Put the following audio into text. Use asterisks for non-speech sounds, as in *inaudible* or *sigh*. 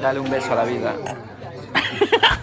Dale un beso a la vida. *laughs*